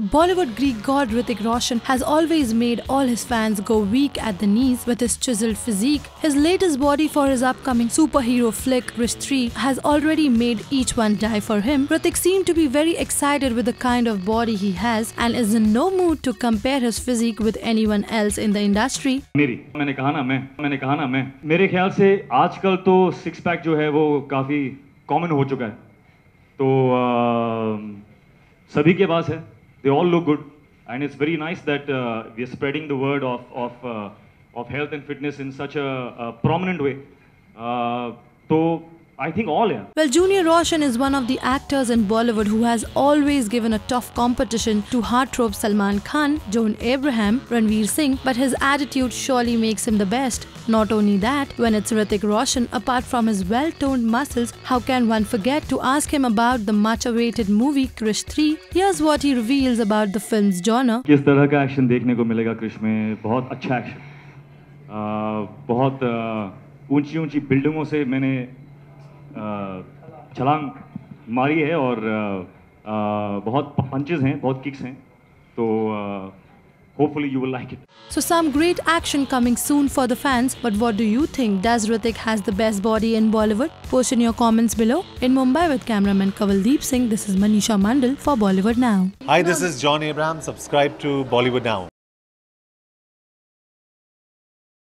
Bollywood Greek god Hrithik Roshan has always made all his fans go weak at the knees with his chiseled physique. His latest body for his upcoming superhero flick Krrish 3 has already made each one die for him. Hrithik seemed to be very excited with the kind of body he has and is in no mood to compare his physique with anyone else in the industry. मेरी मैंने कहा ना मैं मैंने कहा ना मैं मेरे ख्याल से आजकल तो जो है वो काफी हो चुका है तो सभी के पास है they all look good. And it's very nice that uh, we're spreading the word of, of, uh, of health and fitness in such a, a prominent way. Uh, so I think all young. Well, Junior Roshan is one of the actors in Bollywood who has always given a tough competition to heartthrob Salman Khan, John Abraham, Ranveer Singh, but his attitude surely makes him the best. Not only that, when it's Hrithik Roshan, apart from his well-toned muscles, how can one forget to ask him about the much-awaited movie Krrish 3? Here's what he reveals about the film's genre. किस तरह का action देखने को मिलेगा क्रिश में बहुत अच्छा action बहुत ऊंची ऊंची बिल्डिंगों से मैंने छलांग मारी है और आ, आ, बहुत पंचेज हैं बहुत किक्स हैं तो hopeful you will like it so some great action coming soon for the fans but what do you think does Hrithik has the best body in Bollywood post in your comments below in Mumbai with cameraman Kawaldeep Singh this is Manisha Mandal for Bollywood now hi this is John Abraham subscribe to Bollywood now